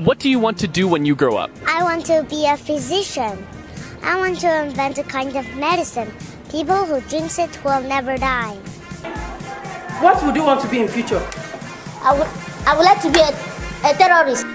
What do you want to do when you grow up? I want to be a physician. I want to invent a kind of medicine. People who drinks it will never die. What would you want to be in future? I would, I would like to be a, a terrorist.